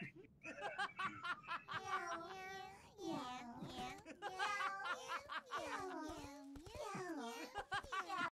thing.